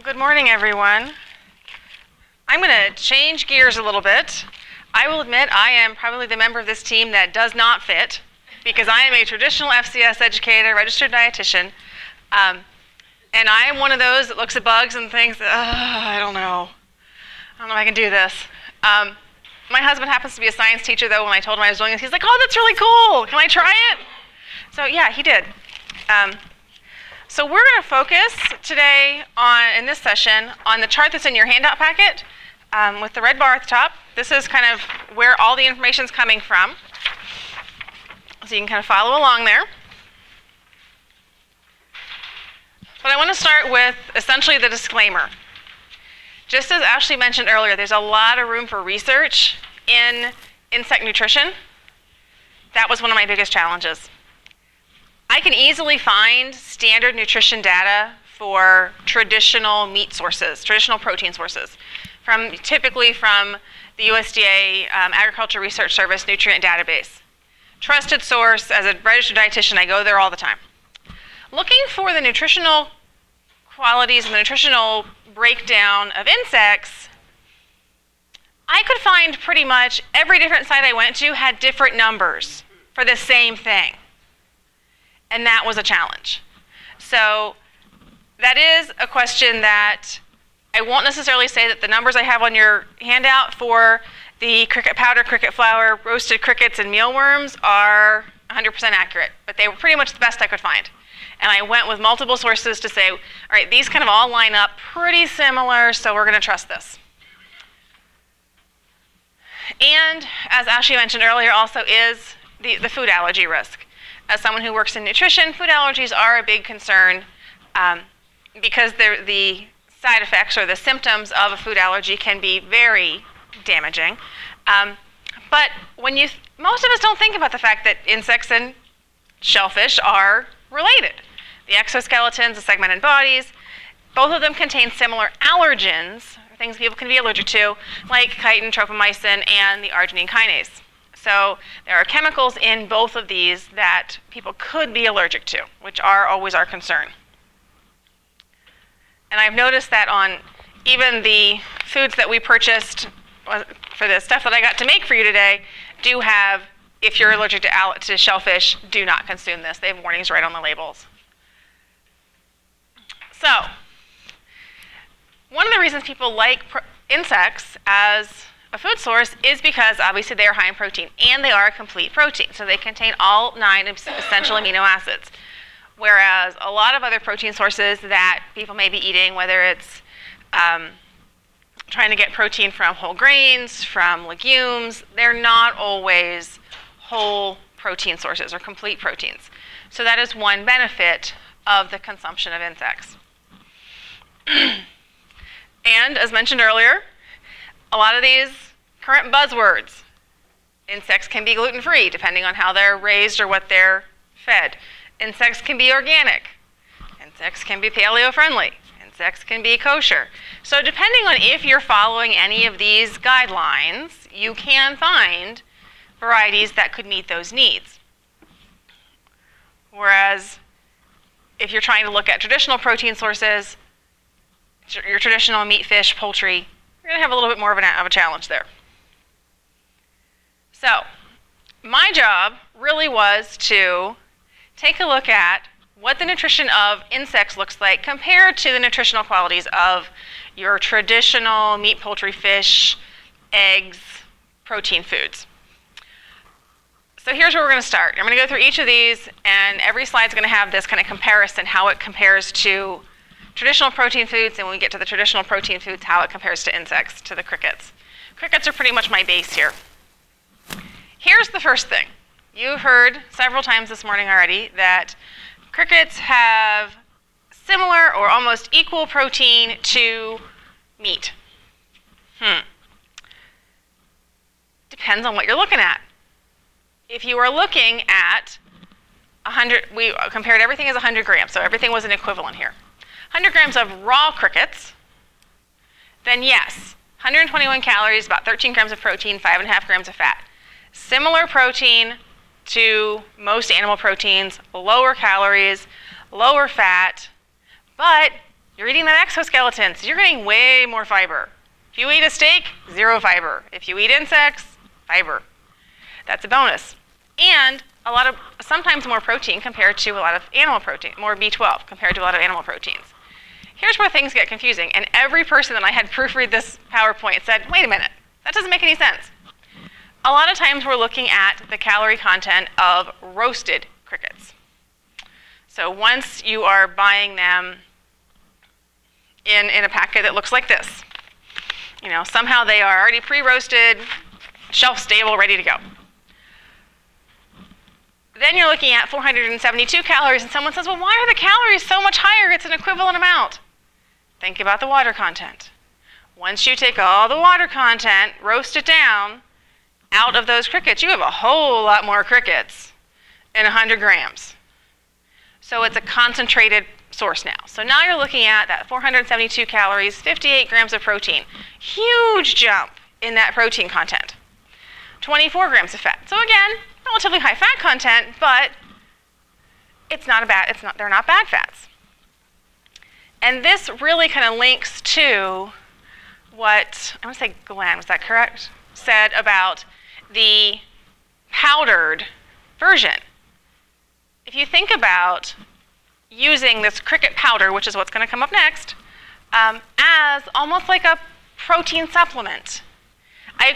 Well, good morning, everyone. I'm going to change gears a little bit. I will admit I am probably the member of this team that does not fit because I am a traditional FCS educator, registered dietitian, um, and I am one of those that looks at bugs and thinks, I don't know. I don't know if I can do this. Um, my husband happens to be a science teacher, though, when I told him I was doing this, he's like, oh, that's really cool. Can I try it? So, yeah, he did. Um, so we're going to focus today on, in this session, on the chart that's in your handout packet um, with the red bar at the top. This is kind of where all the information is coming from. So you can kind of follow along there. But I want to start with essentially the disclaimer. Just as Ashley mentioned earlier, there's a lot of room for research in insect nutrition. That was one of my biggest challenges. I can easily find standard nutrition data for traditional meat sources, traditional protein sources, from typically from the USDA um, Agriculture Research Service nutrient database. Trusted source, as a registered dietitian, I go there all the time. Looking for the nutritional qualities and the nutritional breakdown of insects, I could find pretty much every different site I went to had different numbers for the same thing and that was a challenge. So that is a question that I won't necessarily say that the numbers I have on your handout for the cricket powder, cricket flour, roasted crickets, and mealworms are 100% accurate, but they were pretty much the best I could find. And I went with multiple sources to say, all right, these kind of all line up pretty similar, so we're going to trust this. And as Ashley mentioned earlier, also is the, the food allergy risk as someone who works in nutrition, food allergies are a big concern um, because the side effects or the symptoms of a food allergy can be very damaging. Um, but when you, most of us don't think about the fact that insects and shellfish are related. The exoskeletons, the segmented bodies, both of them contain similar allergens, things people can be allergic to, like chitin, tropomyosin, and the arginine kinase. So there are chemicals in both of these that people could be allergic to, which are always our concern. And I've noticed that on even the foods that we purchased uh, for the stuff that I got to make for you today do have, if you're allergic to, to shellfish, do not consume this. They have warnings right on the labels. So, one of the reasons people like insects as a food source is because obviously they are high in protein and they are a complete protein. So they contain all nine essential amino acids. Whereas a lot of other protein sources that people may be eating, whether it's um, trying to get protein from whole grains, from legumes, they're not always whole protein sources or complete proteins. So that is one benefit of the consumption of insects. and as mentioned earlier, a lot of these current buzzwords. Insects can be gluten free depending on how they're raised or what they're fed. Insects can be organic. Insects can be paleo friendly. Insects can be kosher. So, depending on if you're following any of these guidelines, you can find varieties that could meet those needs. Whereas, if you're trying to look at traditional protein sources, your traditional meat, fish, poultry, you're going to have a little bit more of, an, of a challenge there. So, my job really was to take a look at what the nutrition of insects looks like compared to the nutritional qualities of your traditional meat, poultry, fish, eggs, protein foods. So here's where we're going to start. I'm going to go through each of these, and every slide is going to have this kind of comparison, how it compares to traditional protein foods, and when we get to the traditional protein foods, how it compares to insects, to the crickets. Crickets are pretty much my base here. Here's the first thing. You heard several times this morning already that crickets have similar or almost equal protein to meat. Hmm. Depends on what you're looking at. If you are looking at 100, we compared everything as 100 grams, so everything was an equivalent here. 100 grams of raw crickets, then yes, 121 calories, about 13 grams of protein, 5.5 grams of fat. Similar protein to most animal proteins, lower calories, lower fat, but You're eating that exoskeleton, so you're getting way more fiber. If you eat a steak, zero fiber. If you eat insects, fiber. That's a bonus. And a lot of, sometimes more protein compared to a lot of animal protein, more B12 compared to a lot of animal proteins. Here's where things get confusing. And every person that I had proofread this PowerPoint said, wait a minute, that doesn't make any sense. A lot of times we're looking at the calorie content of roasted crickets. So once you are buying them in, in a packet that looks like this, you know, somehow they are already pre-roasted, shelf stable, ready to go. Then you're looking at 472 calories, and someone says, well, why are the calories so much higher? It's an equivalent amount. Think about the water content. Once you take all the water content, roast it down, out of those crickets, you have a whole lot more crickets in 100 grams. So it's a concentrated source now. So now you're looking at that 472 calories, 58 grams of protein. Huge jump in that protein content. 24 grams of fat. So again, relatively high fat content, but it's not a bad, it's not, they're not bad fats. And this really kind of links to what, I want to say Glenn, was that correct? Said about the powdered version. If you think about using this cricket powder, which is what's going to come up next, um, as almost like a protein supplement. I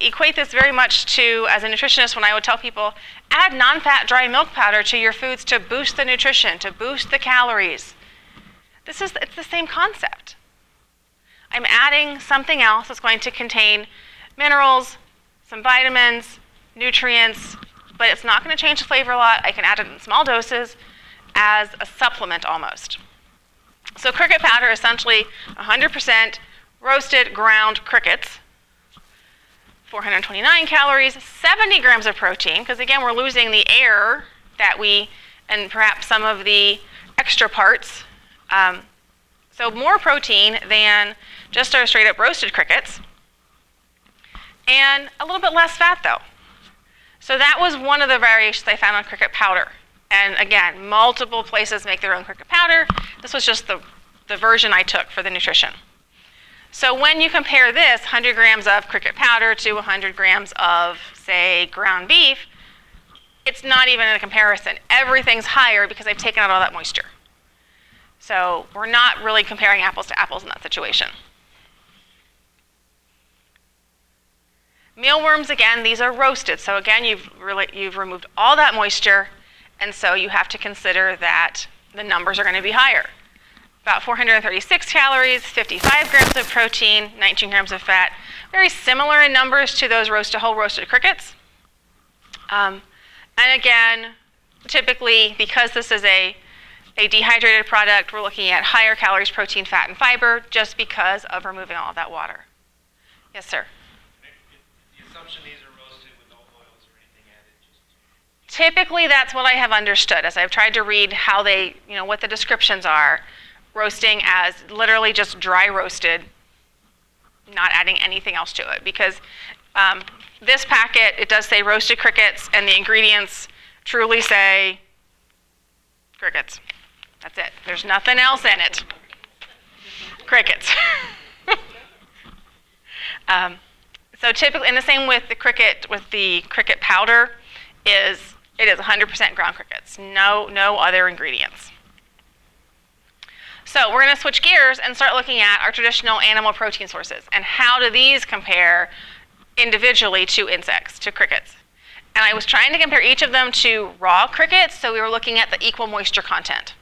equate this very much to, as a nutritionist, when I would tell people, add non-fat dry milk powder to your foods to boost the nutrition, to boost the calories. This is, it's the same concept. I'm adding something else that's going to contain minerals, some vitamins, nutrients, but it's not going to change the flavor a lot. I can add it in small doses as a supplement almost. So cricket powder essentially 100% roasted ground crickets, 429 calories, 70 grams of protein, because again, we're losing the air that we, and perhaps some of the extra parts. Um, so more protein than just our straight up roasted crickets. And a little bit less fat though. So that was one of the variations I found on cricket powder. And again, multiple places make their own cricket powder. This was just the, the version I took for the nutrition. So when you compare this 100 grams of cricket powder to 100 grams of, say, ground beef, it's not even a comparison. Everything's higher because I've taken out all that moisture. So we're not really comparing apples to apples in that situation. Mealworms, again, these are roasted. So again, you've, really, you've removed all that moisture, and so you have to consider that the numbers are going to be higher. About 436 calories, 55 grams of protein, 19 grams of fat. Very similar in numbers to those whole roasted crickets. Um, and again, typically, because this is a, a dehydrated product, we're looking at higher calories, protein, fat, and fiber just because of removing all of that water. Yes, sir? Typically, that's what I have understood as I've tried to read how they, you know, what the descriptions are. Roasting as literally just dry roasted, not adding anything else to it. Because um, this packet, it does say roasted crickets, and the ingredients truly say crickets. That's it. There's nothing else in it. Crickets. um, so typically, and the same with the cricket, with the cricket powder, is it is 100% ground crickets, no, no other ingredients. So we're going to switch gears and start looking at our traditional animal protein sources and how do these compare individually to insects, to crickets. And I was trying to compare each of them to raw crickets, so we were looking at the equal moisture content.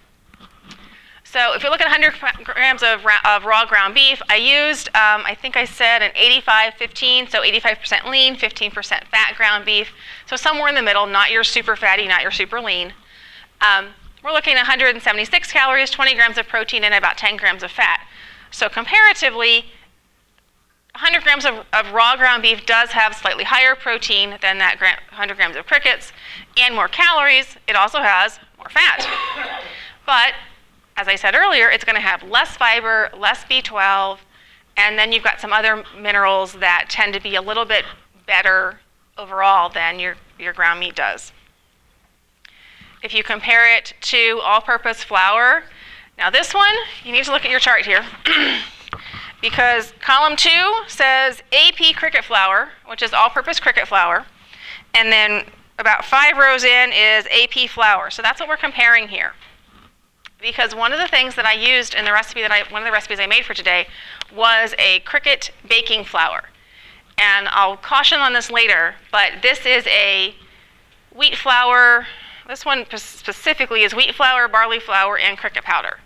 So if you look at 100 grams of, of raw ground beef, I used, um, I think I said an 85-15, so 85% lean, 15% fat ground beef. So somewhere in the middle, not your super fatty, not your super lean. Um, we're looking at 176 calories, 20 grams of protein, and about 10 grams of fat. So comparatively, 100 grams of, of, raw ground beef does have slightly higher protein than that 100 grams of crickets and more calories. It also has more fat. But as I said earlier, it's going to have less fiber, less B12, and then you've got some other minerals that tend to be a little bit better overall than your, your ground meat does. If you compare it to all-purpose flour, Now this one, you need to look at your chart here. because column two says AP cricket flour, which is all-purpose cricket flour, and then about five rows in is AP flour. So that's what we're comparing here. Because one of the things that I used in the recipe that I, one of the recipes I made for today was a cricket baking flour. And I'll caution on this later, but this is a wheat flour, this one specifically is wheat flour, barley flour, and cricket powder.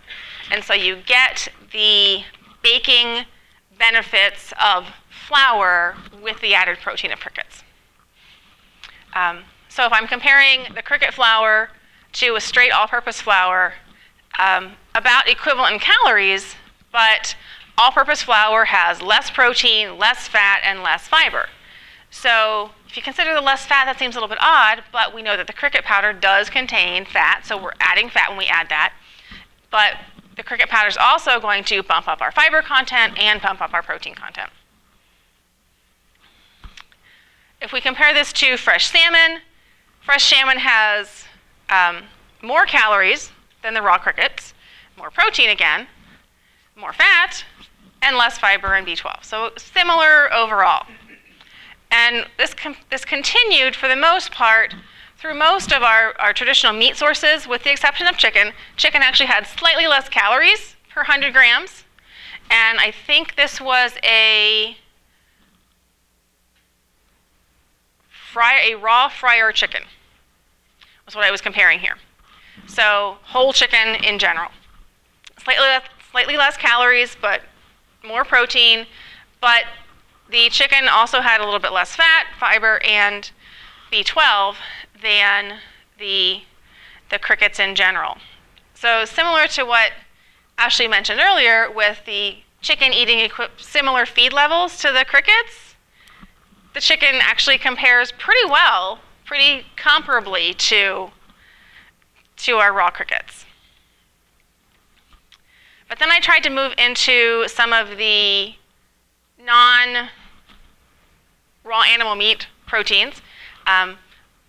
And so you get the baking benefits of flour with the added protein of crickets. Um, so if I'm comparing the cricket flour to a straight all-purpose flour, um, about equivalent in calories, but all-purpose flour has less protein, less fat, and less fiber. So if you consider the less fat, that seems a little bit odd, but we know that the cricket powder does contain fat, so we're adding fat when we add that. But the cricket powder is also going to bump up our fiber content and bump up our protein content. If we compare this to fresh salmon, fresh salmon has um, more calories than the raw crickets, more protein again, more fat, and less fiber and B12. So similar overall. And this, this continued for the most part through most of our, our traditional meat sources, with the exception of chicken. Chicken actually had slightly less calories per 100 grams. And I think this was a fry, a raw fryer chicken was what I was comparing here. So whole chicken in general. Slightly less, slightly less calories, but more protein. But the chicken also had a little bit less fat, fiber, and B12 than the, the crickets in general. So similar to what Ashley mentioned earlier with the chicken eating similar feed levels to the crickets, the chicken actually compares pretty well, pretty comparably to, to our raw crickets. But then I tried to move into some of the non raw animal meat proteins. Um,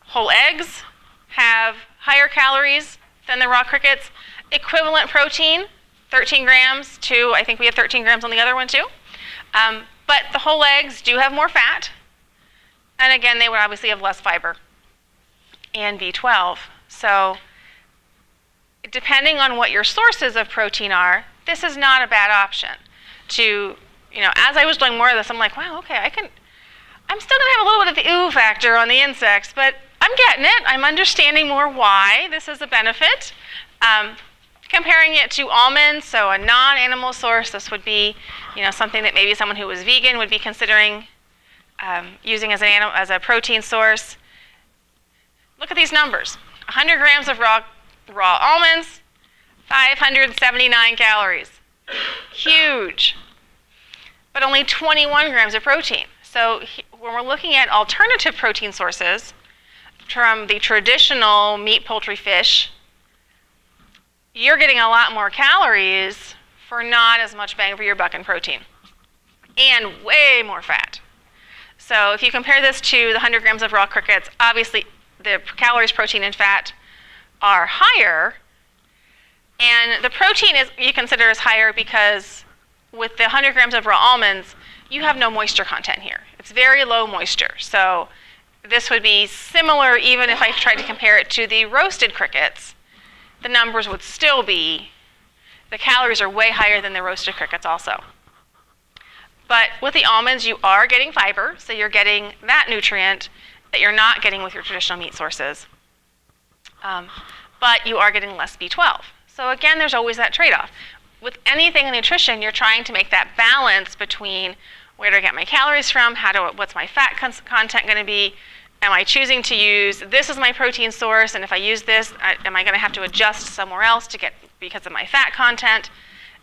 whole eggs have higher calories than the raw crickets. Equivalent protein, 13 grams to, I think we have 13 grams on the other one too. Um, but the whole eggs do have more fat. And again, they would obviously have less fiber and B12. So depending on what your sources of protein are, this is not a bad option. To, you know, as I was doing more of this, I'm like, wow, okay, I can, I'm still to have a little bit of the ooh factor on the insects, but I'm getting it. I'm understanding more why this is a benefit. Um, comparing it to almonds, so a non-animal source, this would be, you know, something that maybe someone who was vegan would be considering um, using as, an animal, as a protein source. Look at these numbers. 100 grams of raw, raw almonds, 579 calories. Huge. But only 21 grams of protein. So when we're looking at alternative protein sources from the traditional meat, poultry, fish, you're getting a lot more calories for not as much bang for your buck in protein and way more fat. So if you compare this to the 100 grams of raw crickets, obviously the calories, protein, and fat are higher. And the protein is you consider as higher because with the 100 grams of raw almonds, you have no moisture content here. It's very low moisture. So this would be similar even if I tried to compare it to the roasted crickets. The numbers would still be, the calories are way higher than the roasted crickets also. But with the almonds, you are getting fiber, so you're getting that nutrient that you're not getting with your traditional meat sources. Um, but you are getting less B12. So again, there's always that trade-off. With anything in nutrition, you're trying to make that balance between where do I get my calories from? How do what's my fat con content going to be? Am I choosing to use this as my protein source? And if I use this, I, am I going to have to adjust somewhere else to get because of my fat content?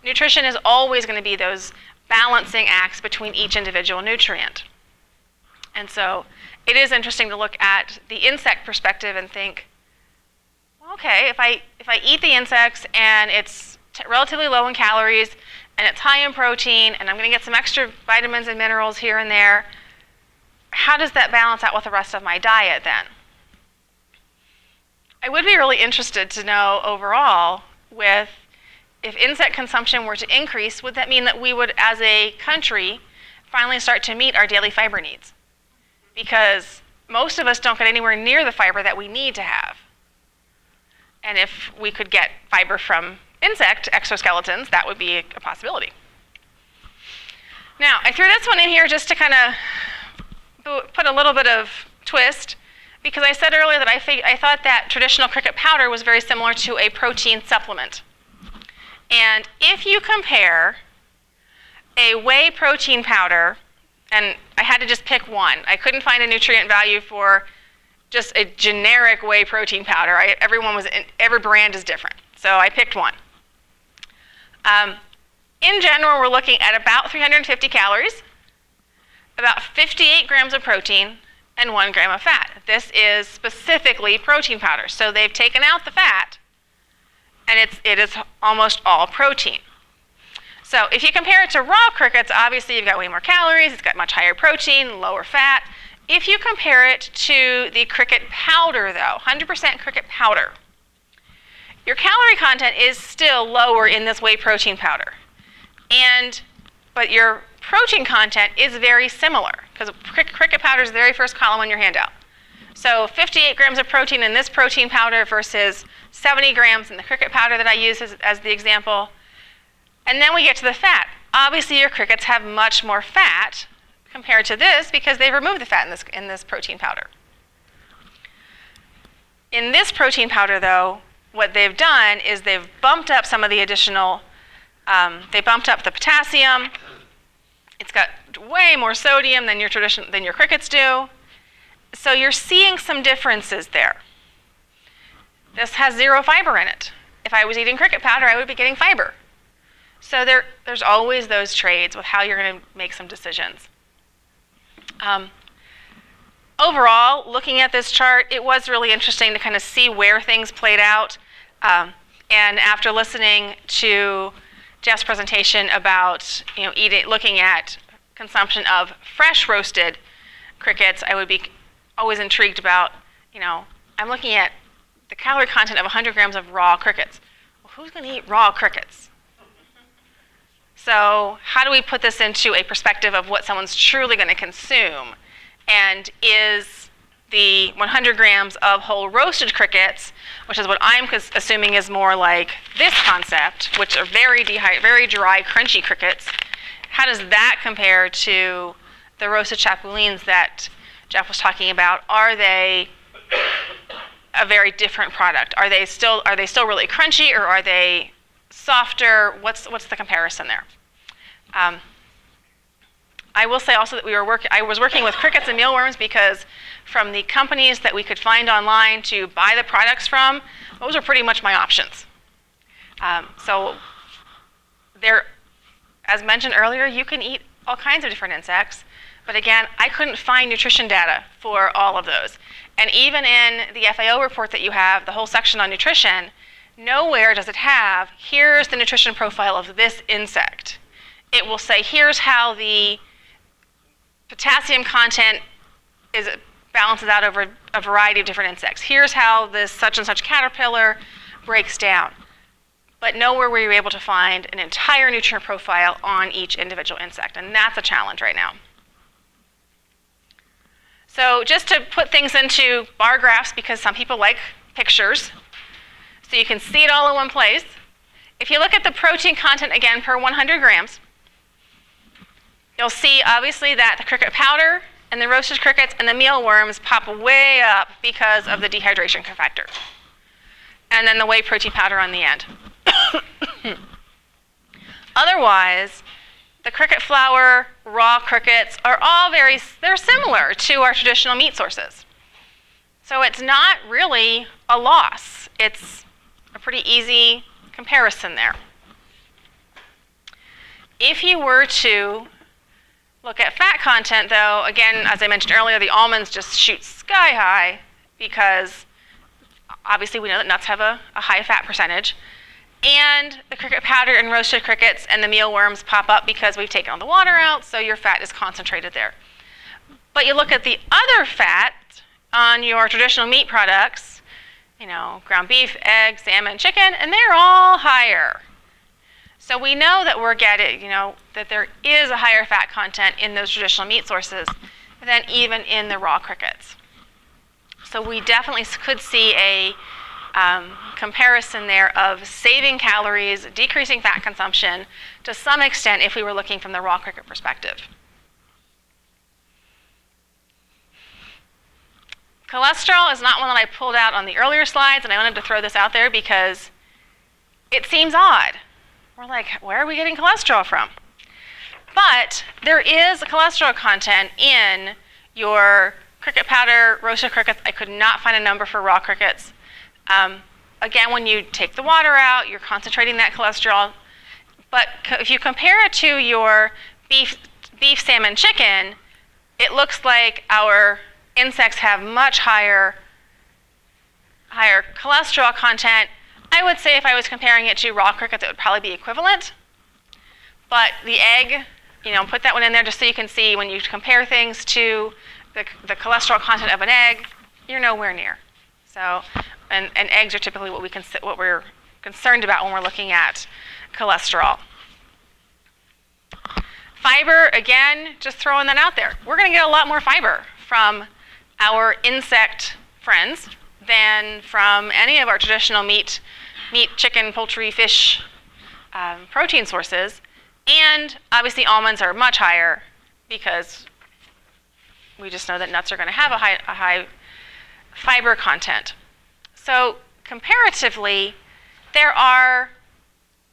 Nutrition is always going to be those balancing acts between each individual nutrient. And so it is interesting to look at the insect perspective and think, okay, if I if I eat the insects and it's relatively low in calories and it's high in protein, and I'm going to get some extra vitamins and minerals here and there. How does that balance out with the rest of my diet then? I would be really interested to know overall with if insect consumption were to increase, would that mean that we would, as a country, finally start to meet our daily fiber needs? Because most of us don't get anywhere near the fiber that we need to have. And if we could get fiber from insect exoskeletons, that would be a possibility. Now, I threw this one in here just to kind of put a little bit of twist, because I said earlier that I, I thought that traditional cricket powder was very similar to a protein supplement. And if you compare a whey protein powder, and I had to just pick one. I couldn't find a nutrient value for just a generic whey protein powder. I, everyone was in, every brand is different, so I picked one. Um, in general, we're looking at about 350 calories, about 58 grams of protein, and one gram of fat. This is specifically protein powder, so they've taken out the fat, and it's, it is almost all protein. So if you compare it to raw crickets, obviously you've got way more calories, it's got much higher protein, lower fat. If you compare it to the cricket powder, though, 100% cricket powder, your calorie content is still lower in this whey protein powder. And, but your protein content is very similar because cricket powder is the very first column on your handout. So 58 grams of protein in this protein powder versus 70 grams in the cricket powder that I use as, as the example. And then we get to the fat. Obviously, your crickets have much more fat compared to this because they've removed the fat in this, in this protein powder. In this protein powder, though, what they've done is they've bumped up some of the additional, um, they bumped up the potassium. It's got way more sodium than your, tradition, than your crickets do. So you're seeing some differences there. This has zero fiber in it. If I was eating cricket powder, I would be getting fiber. So there, there's always those trades with how you're going to make some decisions. Um, overall, looking at this chart, it was really interesting to kind of see where things played out. Um, and after listening to Jeff's presentation about you know, eating, looking at consumption of fresh roasted crickets, I would be always intrigued about, you know, I'm looking at the calorie content of 100 grams of raw crickets. Well, who's going to eat raw crickets? So, how do we put this into a perspective of what someone's truly going to consume? And is the 100 grams of whole roasted crickets, which is what I'm assuming is more like this concept, which are very, very dry, crunchy crickets, how does that compare to the roasted chapulines that Jeff was talking about? Are they a very different product? Are they still are they still really crunchy or are they softer? What's, what's the comparison there? Um, I will say also that we were work, I was working with crickets and mealworms because from the companies that we could find online to buy the products from, those are pretty much my options. Um, so there, as mentioned earlier, you can eat all kinds of different insects, but again, I couldn't find nutrition data for all of those. And even in the FAO report that you have, the whole section on nutrition, Nowhere does it have, here's the nutrition profile of this insect. It will say, here's how the potassium content is balances out over a variety of different insects. Here's how this such and such caterpillar breaks down. But nowhere were you able to find an entire nutrient profile on each individual insect, and that's a challenge right now. So just to put things into bar graphs, because some people like pictures, so you can see it all in one place. If you look at the protein content again per 100 grams, you'll see obviously that the cricket powder and the roasted crickets and the mealworms pop way up because of the dehydration factor. And then the whey protein powder on the end. Otherwise, the cricket flour, raw crickets are all very, they're similar to our traditional meat sources. So it's not really a loss. It's a pretty easy comparison there. If you were to look at fat content, though, again, as I mentioned earlier, the almonds just shoot sky high because obviously we know that nuts have a, a high fat percentage. And the cricket powder and roasted crickets and the mealworms pop up because we've taken all the water out, so your fat is concentrated there. But you look at the other fat on your traditional meat products, you know, ground beef, egg, salmon, chicken, and they're all higher. So we know that we're getting, you know, that there is a higher fat content in those traditional meat sources than even in the raw crickets. So we definitely could see a um, comparison there of saving calories, decreasing fat consumption to some extent if we were looking from the raw cricket perspective. Cholesterol is not one that I pulled out on the earlier slides, and I wanted to throw this out there because it seems odd. We're like, where are we getting cholesterol from? But there is cholesterol content in your cricket powder, roasted crickets. I could not find a number for raw crickets. Um, again, when you take the water out, you're concentrating that cholesterol. But if you compare it to your beef, beef, salmon, chicken, it looks like our insects have much higher, higher cholesterol content. I would say if I was comparing it to raw crickets, it would probably be equivalent. But the egg, you know, put that one in there just so you can see when you compare things to the, the cholesterol content of an egg, you're nowhere near. So, and, and eggs are typically what, we can what we're concerned about when we're looking at cholesterol. Fiber, again, just throwing that out there. We're going to get a lot more fiber from our insect friends than from any of our traditional meat, meat, chicken, poultry, fish um, protein sources. And obviously, almonds are much higher because we just know that nuts are going to have a high, a high fiber content. So, comparatively, there are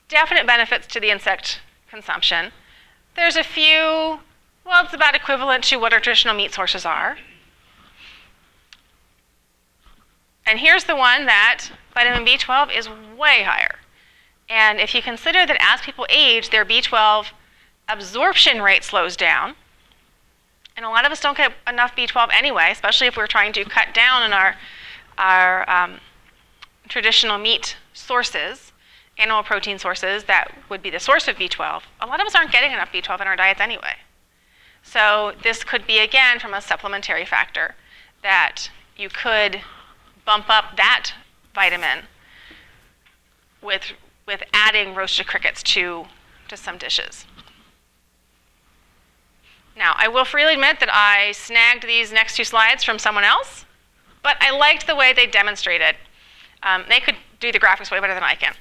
definite benefits to the insect consumption. There's a few, well, it's about equivalent to what our traditional meat sources are. And here's the one that vitamin B12 is way higher. And if you consider that as people age, their B12 absorption rate slows down, and a lot of us don't get enough B12 anyway, especially if we're trying to cut down on our, our um, traditional meat sources, animal protein sources that would be the source of B12. A lot of us aren't getting enough B12 in our diets anyway. So this could be, again, from a supplementary factor that you could bump up that vitamin with, with adding roasted crickets to, to some dishes. Now, I will freely admit that I snagged these next two slides from someone else, but I liked the way they demonstrated. Um, they could do the graphics way better than I can.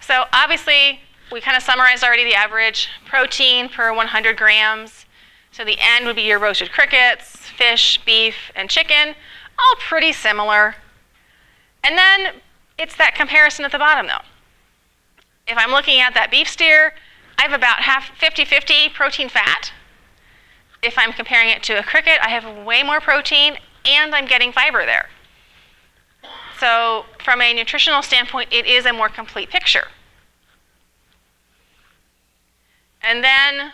So obviously, we kind of summarized already the average protein per 100 grams. So the end would be your roasted crickets, fish, beef, and chicken all pretty similar. And then it's that comparison at the bottom though. If I'm looking at that beef steer, I have about half 50-50 protein fat. If I'm comparing it to a cricket, I have way more protein and I'm getting fiber there. So from a nutritional standpoint, it is a more complete picture. And then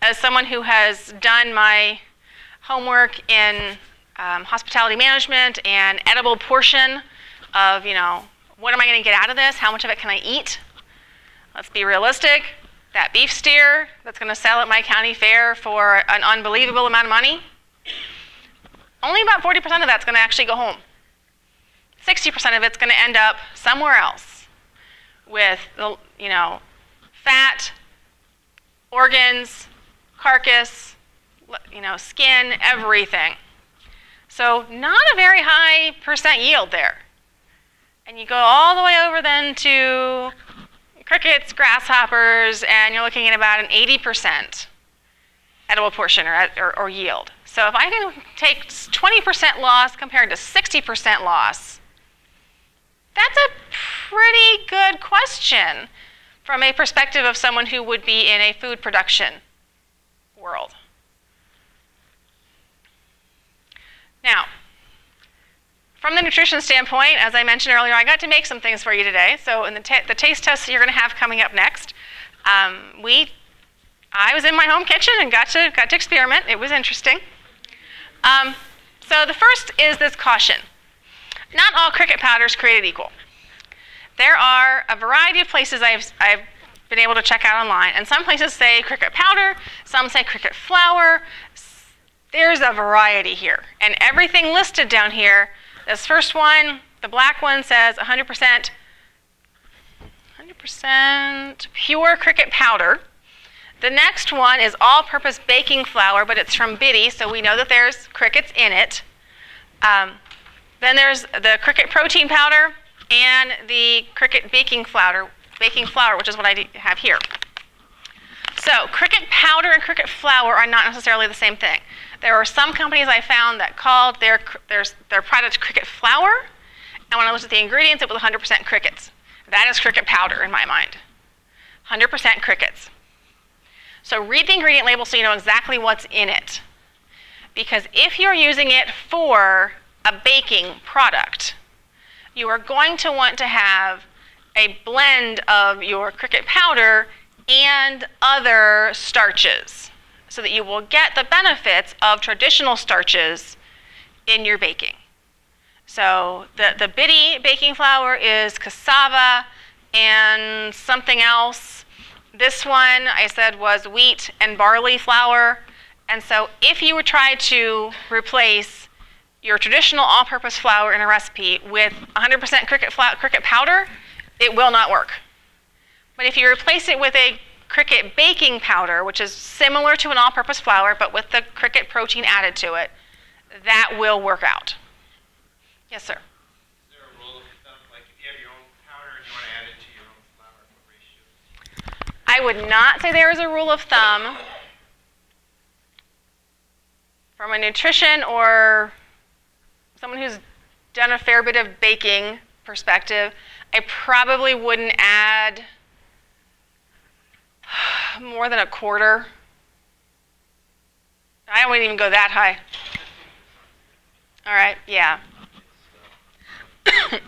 as someone who has done my homework in um, hospitality management and edible portion of, you know, what am I going to get out of this? How much of it can I eat? Let's be realistic. That beef steer that's going to sell at my county fair for an unbelievable amount of money, only about 40% of that's going to actually go home. 60% of it's going to end up somewhere else with, the, you know, fat, organs, carcass, you know, skin, everything. So not a very high percent yield there. And you go all the way over then to crickets, grasshoppers, and you're looking at about an 80% edible portion or, or, or yield. So if I can take 20% loss compared to 60% loss, that's a pretty good question from a perspective of someone who would be in a food production world. Now, from the nutrition standpoint, as I mentioned earlier, I got to make some things for you today. So in the, the taste test you're going to have coming up next, um, we, I was in my home kitchen and got to, got to experiment. It was interesting. Um, so the first is this caution. Not all cricket powder is created equal. There are a variety of places I've, I've been able to check out online, and some places say cricket powder, some say cricket flour, there's a variety here. And everything listed down here, this first one, the black one says 100%, 100% 100% pure cricket powder. The next one is all-purpose baking flour, but it's from Bitty, so we know that there's crickets in it. Um, then there's the cricket protein powder and the cricket baking flour, baking flour, which is what I have here. So cricket powder and cricket flour are not necessarily the same thing. There are some companies I found that called their, their, their product cricket flour, and when I looked at the ingredients, it was 100% crickets. That is cricket powder in my mind. 100% crickets. So read the ingredient label so you know exactly what's in it. Because if you're using it for a baking product, you are going to want to have a blend of your cricket powder and other starches so that you will get the benefits of traditional starches in your baking. So the, the Bitty baking flour is cassava and something else. This one I said was wheat and barley flour. And so if you would try to replace your traditional all-purpose flour in a recipe with 100% cricket, flour, cricket powder, it will not work. But if you replace it with a cricket baking powder, which is similar to an all-purpose flour, but with the cricket protein added to it, that will work out. Yes, sir. Is there a rule of thumb, like if you have your own powder and you want to add it to your own flour, what ratio? I would not say there is a rule of thumb. From a nutrition or someone who's done a fair bit of baking perspective, I probably wouldn't add more than a quarter. I wouldn't even go that high. All right, yeah.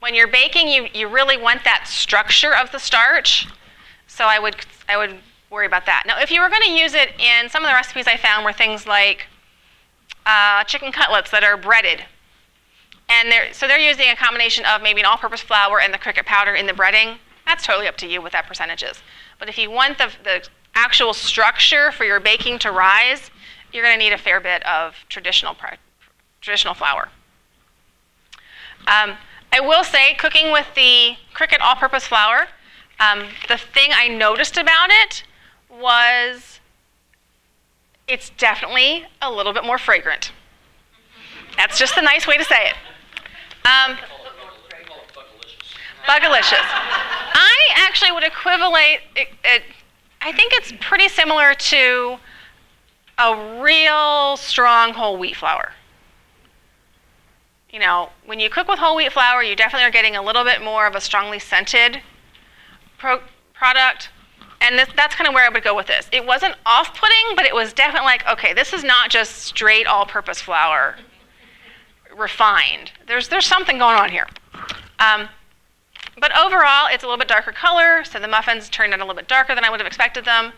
when you're baking, you, you really want that structure of the starch. So I would, I would worry about that. Now, if you were going to use it in some of the recipes I found were things like uh, chicken cutlets that are breaded. And they're, so they're using a combination of maybe an all-purpose flour and the cricket powder in the breading. That's totally up to you what that percentage is. But if you want the, the actual structure for your baking to rise, you're going to need a fair bit of traditional, traditional flour. Um, I will say, cooking with the Cricket all-purpose flour, um, the thing I noticed about it was it's definitely a little bit more fragrant. That's just a nice way to say it. Um, Bugalicious. I actually would equivalent it, it, I think it's pretty similar to a real strong whole wheat flour. You know, when you cook with whole wheat flour, you definitely are getting a little bit more of a strongly scented pro product. And this, that's kind of where I would go with this. It wasn't off-putting, but it was definitely like, okay, this is not just straight all-purpose flour refined. There's, there's something going on here. Um, but overall, it's a little bit darker color, so the muffins turned out a little bit darker than I would have expected them.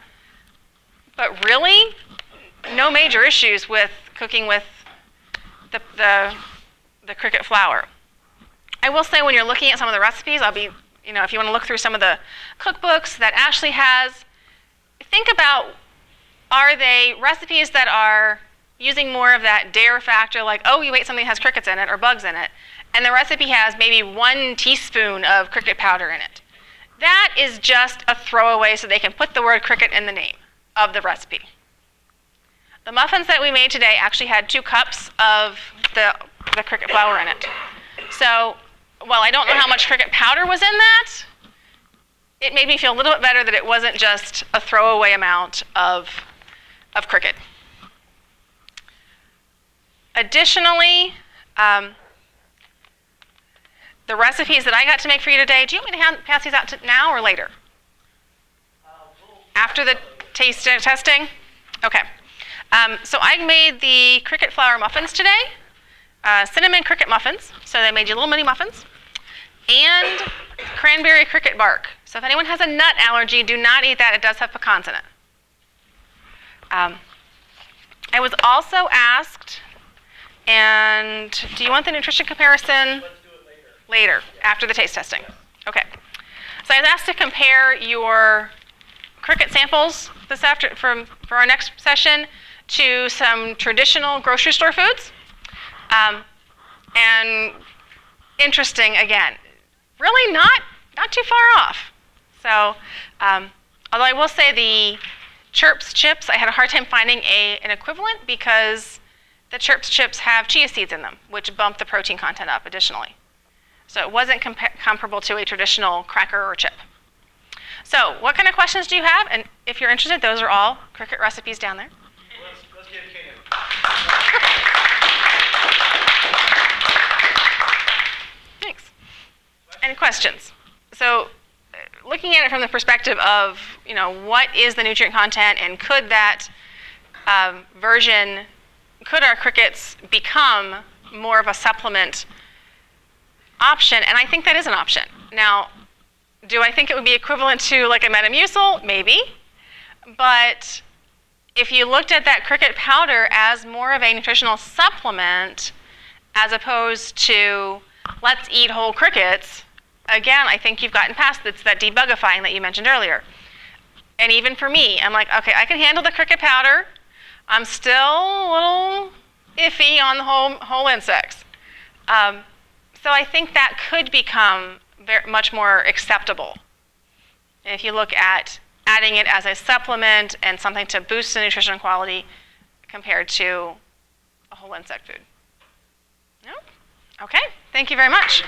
But really, no major issues with cooking with the, the, the cricket flour. I will say when you're looking at some of the recipes, I'll be, you know, if you want to look through some of the cookbooks that Ashley has, think about are they recipes that are using more of that dare factor, like, oh, you ate something that has crickets in it or bugs in it, and the recipe has maybe one teaspoon of cricket powder in it. That is just a throwaway so they can put the word cricket in the name of the recipe. The muffins that we made today actually had two cups of the, the cricket flour in it. So while I don't know how much cricket powder was in that, it made me feel a little bit better that it wasn't just a throwaway amount of, of cricket. Additionally, um, the recipes that I got to make for you today, do you want me to hand, pass these out to now or later? After the taste testing? Okay. Um, so I made the cricket flour muffins today, uh, cinnamon cricket muffins. So they made you little mini muffins, and cranberry cricket bark. So if anyone has a nut allergy, do not eat that. It does have pecans in it. Um, I was also asked and do you want the nutrition comparison? Later. Later, after the taste testing. Okay. So I was asked to compare your cricket samples this after from for our next session to some traditional grocery store foods. Um, and interesting again. Really not not too far off. So, um, although I will say the chirps chips, I had a hard time finding a, an equivalent because the chirps chips have chia seeds in them, which bump the protein content up additionally. So it wasn't compa- comparable to a traditional cracker or chip. So, what kind of questions do you have? And if you're interested, those are all cricket recipes down there. Thanks. Any questions? So, uh, looking at it from the perspective of, you know, what is the nutrient content and could that um, version, could our crickets become more of a supplement option? And I think that is an option. Now, do I think it would be equivalent to like a Metamucil? Maybe. But if you looked at that cricket powder as more of a nutritional supplement as opposed to let's eat whole crickets, again, I think you've gotten past it's that debugifying that you mentioned earlier. And even for me, I'm like, okay, I can handle the cricket powder. I'm still a little iffy on the whole, whole insects. Um, so I think that could become very, much more acceptable. If you look at adding it as a supplement and something to boost the nutrition quality compared to a whole insect food. No? Okay. Thank you very much.